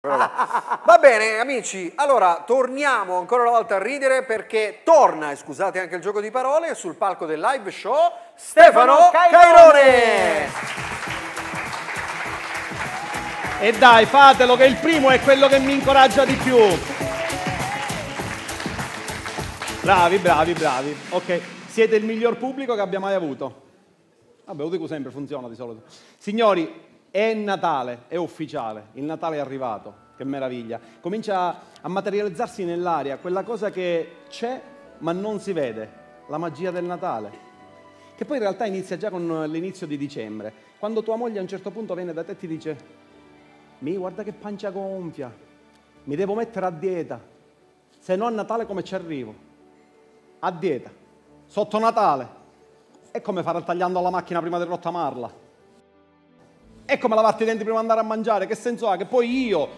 Va bene amici, allora torniamo ancora una volta a ridere perché torna, e scusate anche il gioco di parole, sul palco del live show Stefano Cairone! E dai, fatelo che il primo è quello che mi incoraggia di più. Bravi, bravi, bravi. Ok, siete il miglior pubblico che abbia mai avuto. Vabbè, lo dico sempre, funziona di solito. Signori, è Natale, è ufficiale, il Natale è arrivato, che meraviglia. Comincia a materializzarsi nell'aria quella cosa che c'è ma non si vede, la magia del Natale. Che poi in realtà inizia già con l'inizio di dicembre, quando tua moglie a un certo punto viene da te e ti dice, mi guarda che pancia gonfia, mi devo mettere a dieta, se no a Natale come ci arrivo? A dieta, sotto Natale. È come fare tagliando la macchina prima di rottamarla è come lavarti i denti prima di andare a mangiare, che senso ha? Che poi io,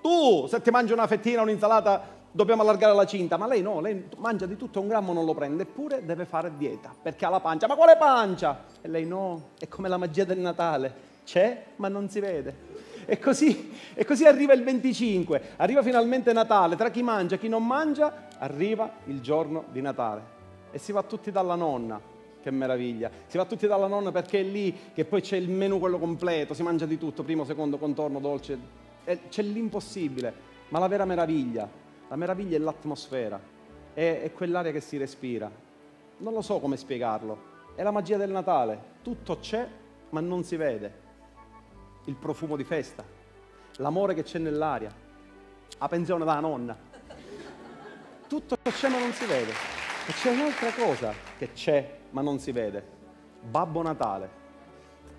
tu, se ti mangi una fettina, un'insalata, dobbiamo allargare la cinta, ma lei no, lei mangia di tutto, un grammo non lo prende, eppure deve fare dieta, perché ha la pancia. Ma quale pancia? E lei no, è come la magia del Natale, c'è ma non si vede. E così, e così arriva il 25, arriva finalmente Natale, tra chi mangia e chi non mangia, arriva il giorno di Natale. E si va tutti dalla nonna, che meraviglia. Si va tutti dalla nonna perché è lì che poi c'è il menù quello completo, si mangia di tutto, primo, secondo, contorno, dolce. C'è l'impossibile, ma la vera meraviglia, la meraviglia è l'atmosfera, è, è quell'aria che si respira. Non lo so come spiegarlo. È la magia del Natale. Tutto c'è, ma non si vede. Il profumo di festa, l'amore che c'è nell'aria, la pensione dalla nonna. Tutto c'è, ma non si vede. E c'è un'altra cosa che c'è ma non si vede. Babbo Natale.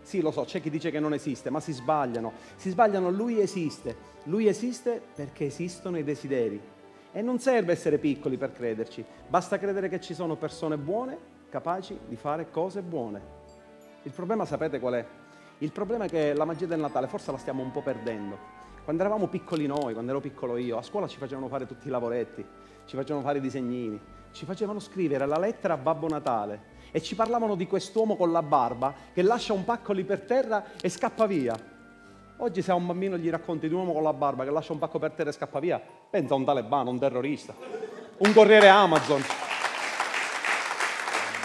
Sì, lo so, c'è chi dice che non esiste, ma si sbagliano. Si sbagliano, lui esiste. Lui esiste perché esistono i desideri. E non serve essere piccoli per crederci, basta credere che ci sono persone buone, capaci di fare cose buone. Il problema sapete qual è? Il problema è che la magia del Natale forse la stiamo un po' perdendo. Quando eravamo piccoli noi, quando ero piccolo io, a scuola ci facevano fare tutti i lavoretti, ci facevano fare i disegnini, ci facevano scrivere la lettera a Babbo Natale e ci parlavano di quest'uomo con la barba che lascia un pacco lì per terra e scappa via. Oggi se a un bambino gli racconti di un uomo con la barba che lascia un pacco per terra e scappa via, pensa a un talebano, un terrorista, un corriere Amazon.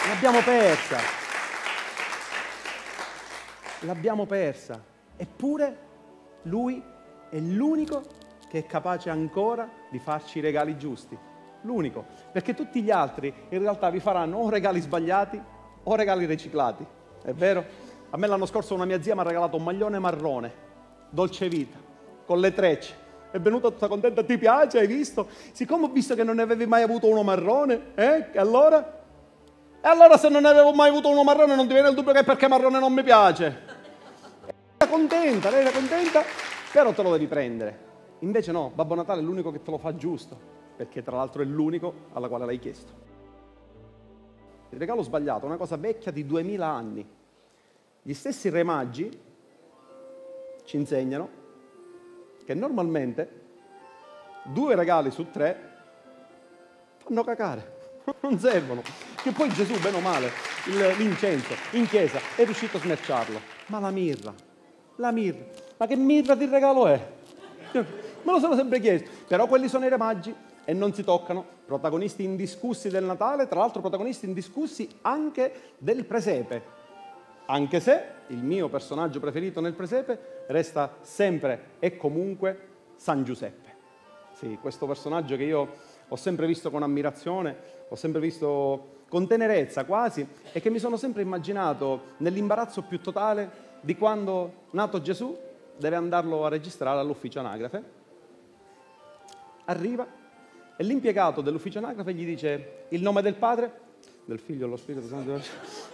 L'abbiamo persa. L'abbiamo persa. Eppure lui è l'unico che è capace ancora di farci i regali giusti l'unico, perché tutti gli altri in realtà vi faranno o regali sbagliati o regali riciclati, è vero? A me l'anno scorso una mia zia mi ha regalato un maglione marrone, dolce vita, con le trecce. È venuta tutta contenta, ti piace, hai visto? Siccome ho visto che non ne avevi mai avuto uno marrone, eh? E allora? E allora se non ne avevo mai avuto uno marrone non ti viene il dubbio che perché marrone non mi piace. Era contenta, lei era contenta, però te lo devi prendere. Invece no, Babbo Natale è l'unico che te lo fa giusto perché tra l'altro è l'unico alla quale l'hai chiesto. Il regalo sbagliato è una cosa vecchia di duemila anni. Gli stessi re magi ci insegnano che normalmente due regali su tre fanno cacare, non servono. Che poi Gesù, bene o male, l'incenso in chiesa è riuscito a smerciarlo. Ma la mirra, la mirra, ma che mirra di regalo è? Me lo sono sempre chiesto. Però quelli sono i re magi e non si toccano, protagonisti indiscussi del Natale, tra l'altro protagonisti indiscussi anche del presepe, anche se il mio personaggio preferito nel presepe resta sempre e comunque San Giuseppe. Sì, questo personaggio che io ho sempre visto con ammirazione, ho sempre visto con tenerezza quasi e che mi sono sempre immaginato nell'imbarazzo più totale di quando, nato Gesù, deve andarlo a registrare all'ufficio anagrafe. Arriva, e l'impiegato dell'ufficio anagrafe gli dice il nome del padre, del figlio, dello Spirito Santo.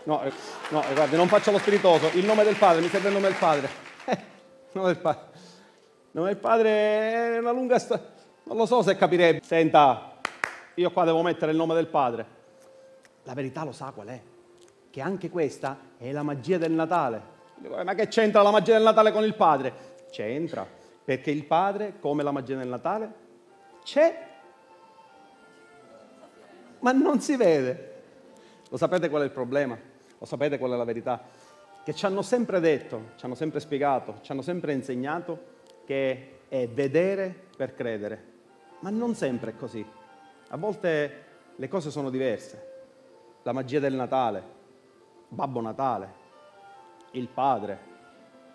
No, eh, no, eh, guardi, non faccio lo spiritoso. Il nome del padre, mi serve il nome del padre. Eh, il nome del padre. Il nome del padre è una lunga storia. Non lo so se capirebbe. Senta, io qua devo mettere il nome del padre. La verità lo sa qual è? Che anche questa è la magia del Natale. Ma che c'entra la magia del Natale con il padre? C'entra, perché il padre, come la magia del Natale, c'è ma non si vede. Lo sapete qual è il problema? Lo sapete qual è la verità? Che ci hanno sempre detto, ci hanno sempre spiegato, ci hanno sempre insegnato che è vedere per credere, ma non sempre è così. A volte le cose sono diverse. La magia del Natale, Babbo Natale, il Padre,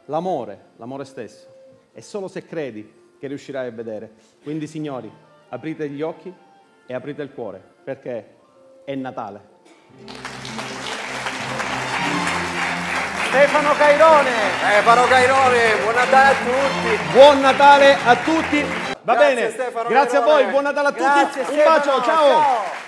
l'amore, l'amore stesso. È solo se credi che riuscirai a vedere. Quindi, signori, aprite gli occhi e aprite il cuore, perché è Natale. Stefano Cairone. Stefano Cairone, buon Natale a tutti. Buon Natale a tutti. Va Grazie, bene, Stefano grazie a Cairone. voi, buon Natale a tutti. Grazie, Un Stefano, bacio, ciao. ciao.